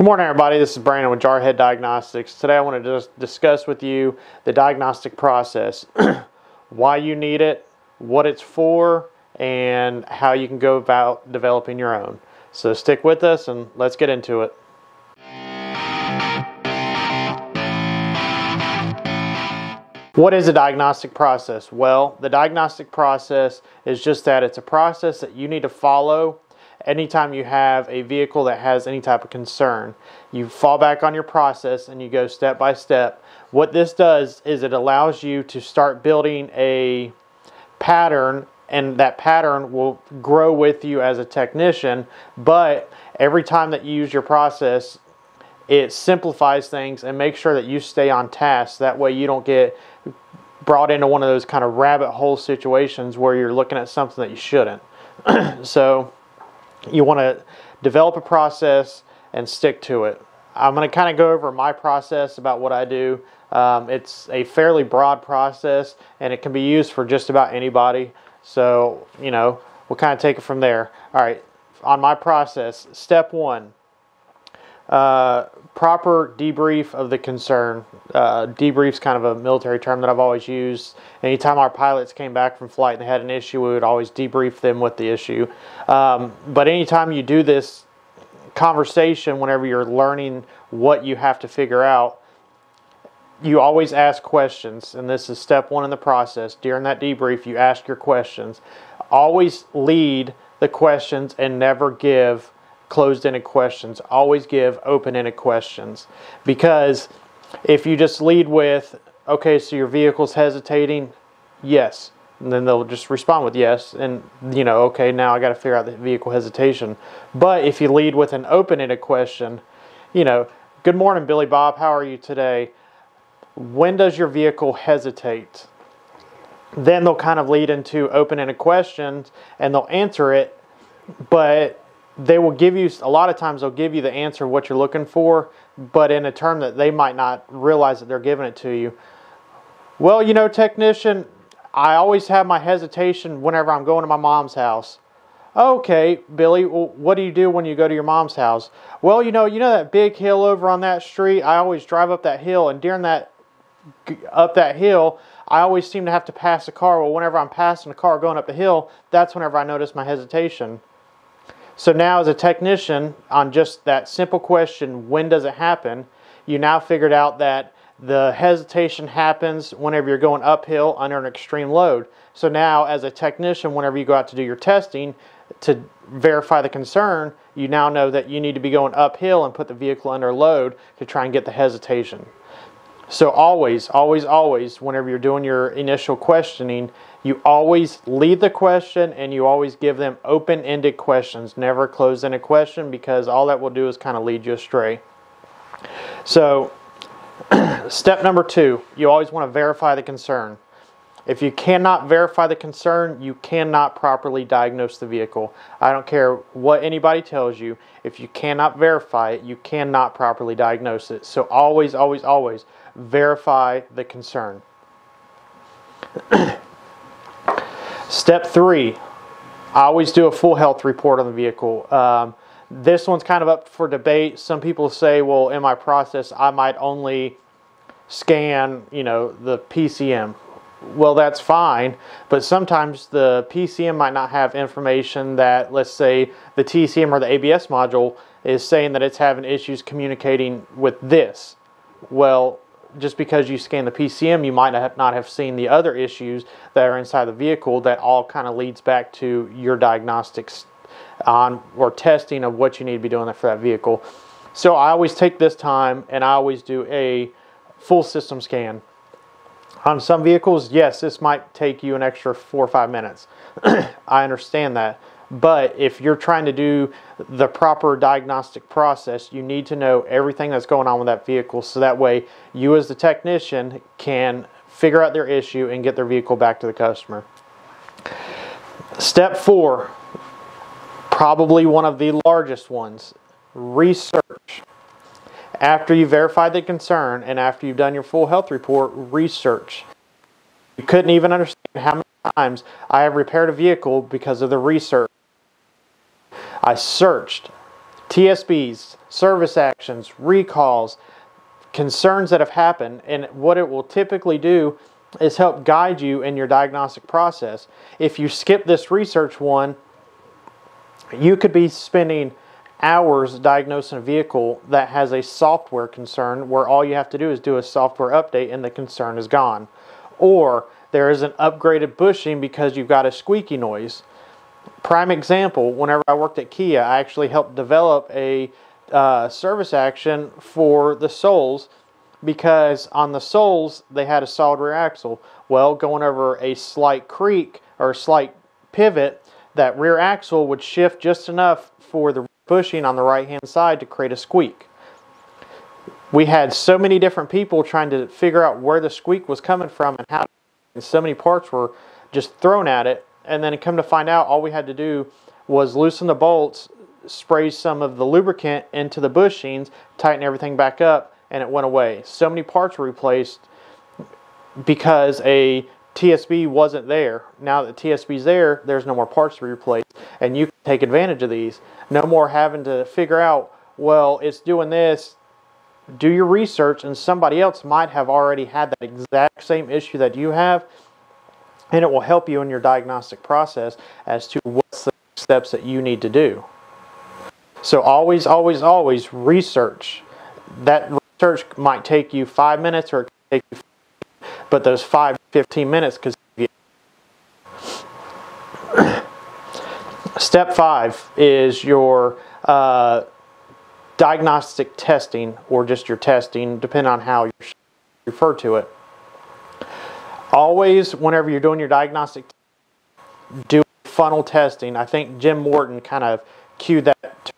Good morning everybody, this is Brandon with Jarhead Diagnostics. Today I want to just discuss with you the diagnostic process, why you need it, what it's for, and how you can go about developing your own. So stick with us and let's get into it. What is a diagnostic process? Well, the diagnostic process is just that it's a process that you need to follow anytime you have a vehicle that has any type of concern. You fall back on your process and you go step by step. What this does is it allows you to start building a pattern and that pattern will grow with you as a technician but every time that you use your process it simplifies things and makes sure that you stay on task that way you don't get brought into one of those kind of rabbit hole situations where you're looking at something that you shouldn't so you want to develop a process and stick to it. I'm going to kind of go over my process about what I do. Um, it's a fairly broad process and it can be used for just about anybody. So, you know, we'll kind of take it from there. All right, on my process, step one uh, proper debrief of the concern. Uh, debrief's kind of a military term that I've always used. Anytime our pilots came back from flight and they had an issue, we would always debrief them with the issue. Um, but anytime you do this conversation, whenever you're learning what you have to figure out, you always ask questions, and this is step one in the process. During that debrief, you ask your questions. Always lead the questions and never give closed-ended questions. Always give open-ended questions because if you just lead with, okay, so your vehicle's hesitating, yes, and then they'll just respond with yes, and you know, okay, now I got to figure out the vehicle hesitation. But if you lead with an open-ended question, you know, good morning, Billy Bob, how are you today? When does your vehicle hesitate? Then they'll kind of lead into open-ended questions, and they'll answer it, but they will give you a lot of times they'll give you the answer what you're looking for but in a term that they might not realize that they're giving it to you. Well you know technician i always have my hesitation whenever i'm going to my mom's house. Okay billy well, what do you do when you go to your mom's house? Well you know you know that big hill over on that street? I always drive up that hill and during that up that hill i always seem to have to pass a car. Well whenever i'm passing a car going up the hill that's whenever i notice my hesitation so now as a technician, on just that simple question, when does it happen, you now figured out that the hesitation happens whenever you're going uphill under an extreme load. So now as a technician, whenever you go out to do your testing to verify the concern, you now know that you need to be going uphill and put the vehicle under load to try and get the hesitation. So always, always, always, whenever you're doing your initial questioning, you always lead the question and you always give them open-ended questions, never closed-ended question because all that will do is kind of lead you astray. So step number two, you always want to verify the concern. If you cannot verify the concern, you cannot properly diagnose the vehicle. I don't care what anybody tells you. If you cannot verify it, you cannot properly diagnose it. So always, always, always verify the concern. Step three, I always do a full health report on the vehicle. Um, this one's kind of up for debate. Some people say, well, in my process, I might only scan, you know, the PCM. Well, that's fine, but sometimes the PCM might not have information that, let's say, the TCM or the ABS module is saying that it's having issues communicating with this. Well, just because you scan the PCM, you might not have seen the other issues that are inside the vehicle that all kind of leads back to your diagnostics on or testing of what you need to be doing for that vehicle. So I always take this time and I always do a full system scan. On some vehicles, yes, this might take you an extra four or five minutes. I understand that. But if you're trying to do the proper diagnostic process, you need to know everything that's going on with that vehicle so that way you as the technician can figure out their issue and get their vehicle back to the customer. Step four, probably one of the largest ones, research. After you verify the concern and after you've done your full health report, research. You couldn't even understand how many times I have repaired a vehicle because of the research. I searched. TSBs, service actions, recalls, concerns that have happened, and what it will typically do is help guide you in your diagnostic process. If you skip this research one, you could be spending hours diagnosing a vehicle that has a software concern where all you have to do is do a software update and the concern is gone. Or there is an upgraded bushing because you've got a squeaky noise. Prime example, whenever I worked at Kia, I actually helped develop a uh, service action for the Souls because on the Souls they had a solid rear axle. Well, going over a slight creak or slight pivot, that rear axle would shift just enough for the bushing on the right hand side to create a squeak. We had so many different people trying to figure out where the squeak was coming from and how and so many parts were just thrown at it and then come to find out all we had to do was loosen the bolts spray some of the lubricant into the bushings tighten everything back up and it went away so many parts were replaced because a TSB wasn't there. Now that the TSB's there, there's no more parts to replace, and you can take advantage of these. No more having to figure out, well, it's doing this. Do your research, and somebody else might have already had that exact same issue that you have, and it will help you in your diagnostic process as to what's the steps that you need to do. So always, always, always research. That research might take you five minutes or it could take you but those five 15 minutes because step five is your uh, diagnostic testing or just your testing depending on how you refer to it always whenever you're doing your diagnostic do funnel testing i think jim morton kind of cued that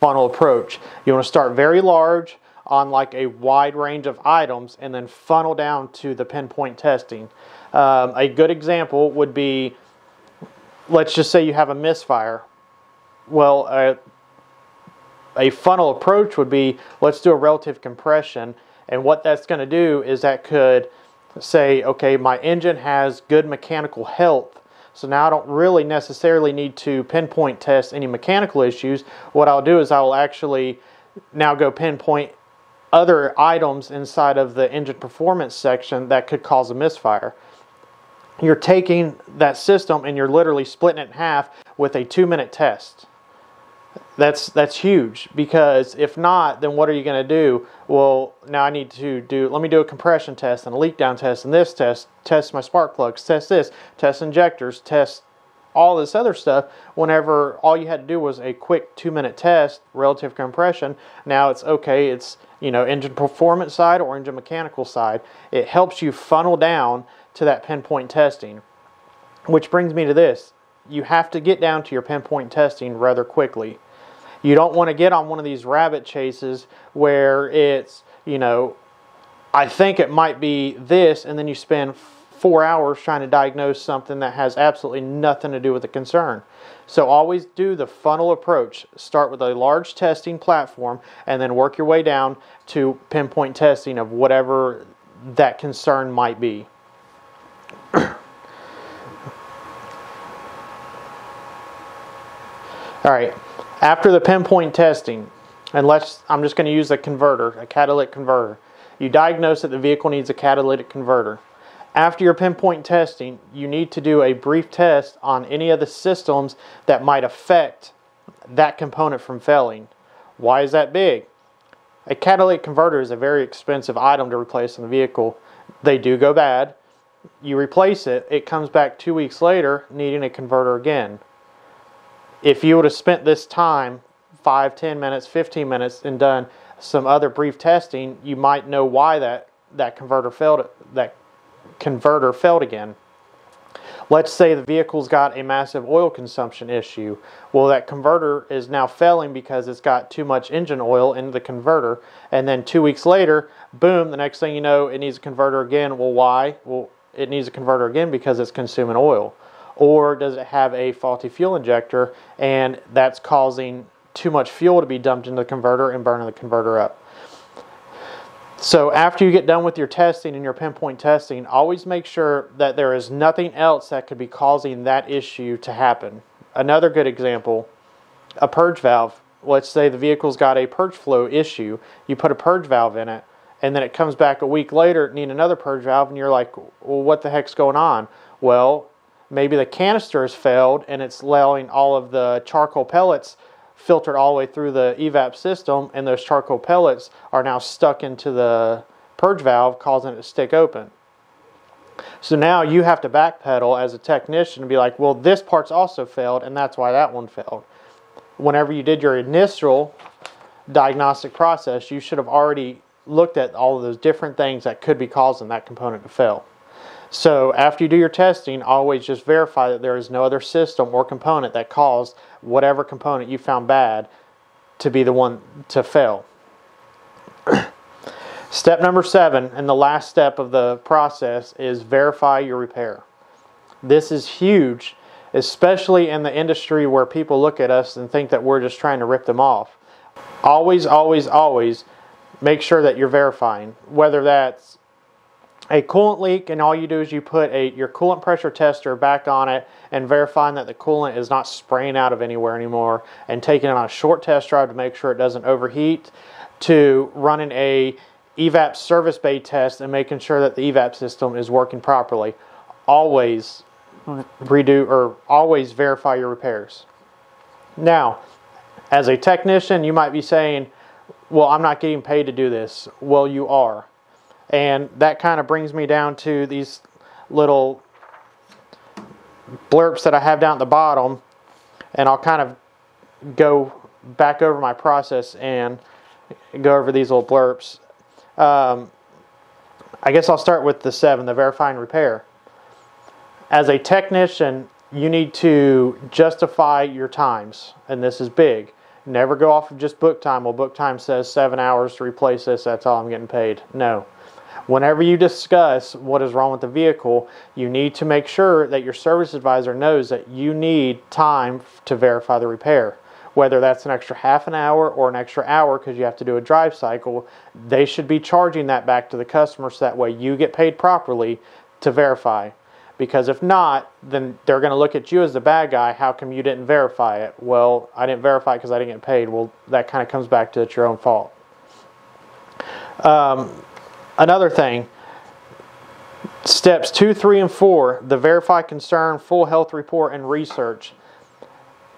funnel approach you want to start very large on like a wide range of items and then funnel down to the pinpoint testing. Um, a good example would be, let's just say you have a misfire. Well, a funnel approach would be, let's do a relative compression. And what that's going to do is that could say, okay, my engine has good mechanical health. So now I don't really necessarily need to pinpoint test any mechanical issues. What I'll do is I will actually now go pinpoint other items inside of the engine performance section that could cause a misfire. You're taking that system and you're literally splitting it in half with a two minute test. That's that's huge because if not, then what are you going to do? Well, now I need to do. Let me do a compression test and a leak down test and this test. Test my spark plugs. Test this. Test injectors. Test all this other stuff whenever all you had to do was a quick two minute test relative compression now it's okay it's you know engine performance side or engine mechanical side it helps you funnel down to that pinpoint testing which brings me to this you have to get down to your pinpoint testing rather quickly you don't want to get on one of these rabbit chases where it's you know i think it might be this and then you spend four hours trying to diagnose something that has absolutely nothing to do with the concern. So always do the funnel approach. Start with a large testing platform and then work your way down to pinpoint testing of whatever that concern might be. All right, after the pinpoint testing, and let's, I'm just going to use a converter, a catalytic converter. You diagnose that the vehicle needs a catalytic converter. After your pinpoint testing, you need to do a brief test on any of the systems that might affect that component from failing. Why is that big? A catalytic converter is a very expensive item to replace in the vehicle. They do go bad. You replace it, it comes back two weeks later needing a converter again. If you would have spent this time, 5, 10 minutes, 15 minutes, and done some other brief testing, you might know why that, that converter failed, that converter failed again. Let's say the vehicle's got a massive oil consumption issue. Well, that converter is now failing because it's got too much engine oil in the converter. And then two weeks later, boom, the next thing you know, it needs a converter again. Well, why? Well, it needs a converter again because it's consuming oil. Or does it have a faulty fuel injector and that's causing too much fuel to be dumped into the converter and burning the converter up? So after you get done with your testing and your pinpoint testing, always make sure that there is nothing else that could be causing that issue to happen. Another good example, a purge valve. let's say the vehicle's got a purge flow issue, you put a purge valve in it, and then it comes back a week later, need another purge valve, and you're like, well, what the heck's going on? Well, maybe the canister has failed and it's allowing all of the charcoal pellets filtered all the way through the evap system, and those charcoal pellets are now stuck into the purge valve, causing it to stick open. So now you have to backpedal as a technician and be like, well, this part's also failed, and that's why that one failed. Whenever you did your initial diagnostic process, you should have already looked at all of those different things that could be causing that component to fail. So after you do your testing, always just verify that there is no other system or component that caused whatever component you found bad to be the one to fail. step number seven, and the last step of the process, is verify your repair. This is huge, especially in the industry where people look at us and think that we're just trying to rip them off. Always, always, always make sure that you're verifying, whether that's a coolant leak and all you do is you put a your coolant pressure tester back on it and verifying that the coolant is not spraying out of anywhere anymore and taking it on a short test drive to make sure it doesn't overheat to running a evap service bay test and making sure that the evap system is working properly. Always redo or always verify your repairs. Now as a technician you might be saying well i'm not getting paid to do this. Well you are and that kind of brings me down to these little blurps that I have down at the bottom. And I'll kind of go back over my process and go over these little blurps. Um, I guess I'll start with the seven, the verifying repair. As a technician, you need to justify your times, and this is big. Never go off of just book time. Well, book time says seven hours to replace this, that's all I'm getting paid. No. Whenever you discuss what is wrong with the vehicle, you need to make sure that your service advisor knows that you need time to verify the repair. Whether that's an extra half an hour or an extra hour because you have to do a drive cycle, they should be charging that back to the customer so that way you get paid properly to verify. Because if not, then they're going to look at you as the bad guy. How come you didn't verify it? Well, I didn't verify because I didn't get paid. Well, that kind of comes back to it's your own fault. Um, Another thing, steps two, three, and four, the verify concern, full health report, and research.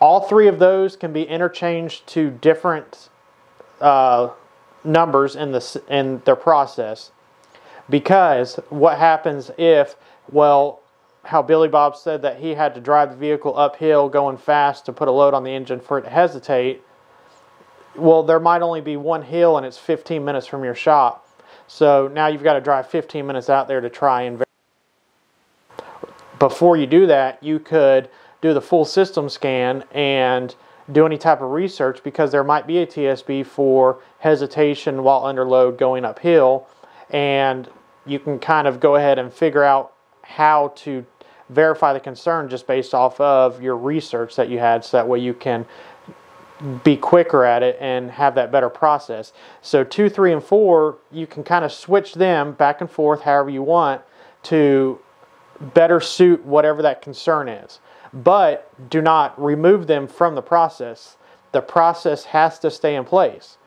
All three of those can be interchanged to different uh, numbers in the in their process. Because what happens if, well, how Billy Bob said that he had to drive the vehicle uphill going fast to put a load on the engine for it to hesitate. Well, there might only be one hill and it's 15 minutes from your shop. So now you've got to drive 15 minutes out there to try and before you do that, you could do the full system scan and do any type of research because there might be a TSB for hesitation while under load going uphill. And you can kind of go ahead and figure out how to verify the concern just based off of your research that you had so that way you can be quicker at it and have that better process. So two, three, and four, you can kind of switch them back and forth however you want to better suit whatever that concern is. But do not remove them from the process. The process has to stay in place.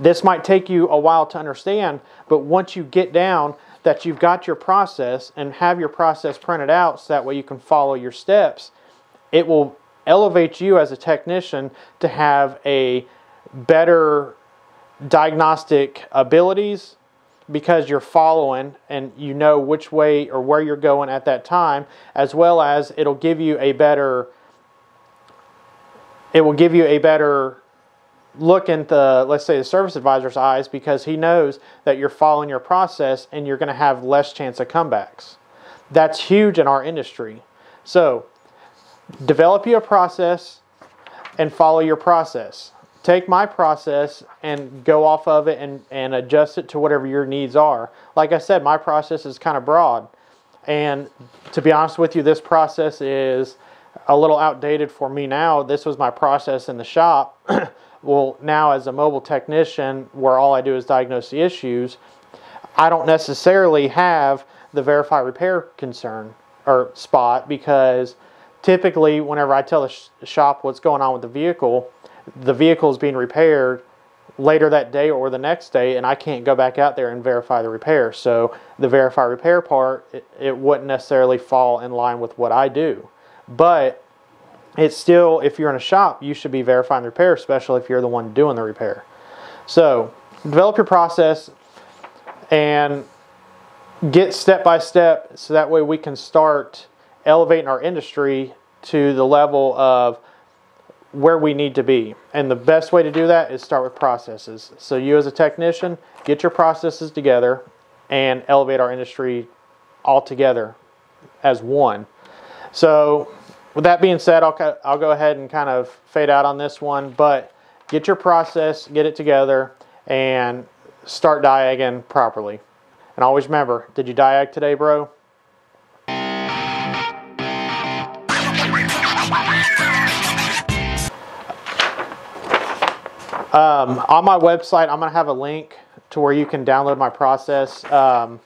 This might take you a while to understand, but once you get down that you've got your process and have your process printed out so that way you can follow your steps, it will elevates you as a technician to have a better diagnostic abilities because you're following and you know which way or where you're going at that time as well as it'll give you a better it will give you a better look into let's say the service advisor's eyes because he knows that you're following your process and you're going to have less chance of comebacks. That's huge in our industry. So develop your process and follow your process. Take my process and go off of it and, and adjust it to whatever your needs are. Like I said, my process is kind of broad. And to be honest with you, this process is a little outdated for me now. This was my process in the shop. well, now as a mobile technician, where all I do is diagnose the issues, I don't necessarily have the verify repair concern or spot because typically whenever I tell the sh shop what's going on with the vehicle, the vehicle is being repaired later that day or the next day, and I can't go back out there and verify the repair. So the verify repair part, it, it wouldn't necessarily fall in line with what I do. But it's still, if you're in a shop, you should be verifying the repair, especially if you're the one doing the repair. So develop your process and get step by step so that way we can start elevating our industry to the level of where we need to be. And the best way to do that is start with processes. So you as a technician, get your processes together and elevate our industry all together as one. So with that being said, I'll, I'll go ahead and kind of fade out on this one, but get your process, get it together, and start diagging properly. And always remember, did you diag today, bro? Um, on my website, I'm going to have a link to where you can download my process. Um,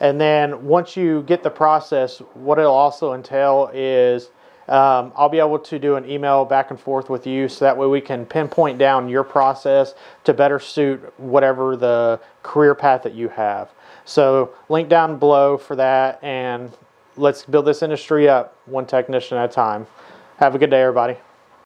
and then once you get the process, what it'll also entail is um, I'll be able to do an email back and forth with you so that way we can pinpoint down your process to better suit whatever the career path that you have. So, link down below for that, and let's build this industry up one technician at a time. Have a good day, everybody.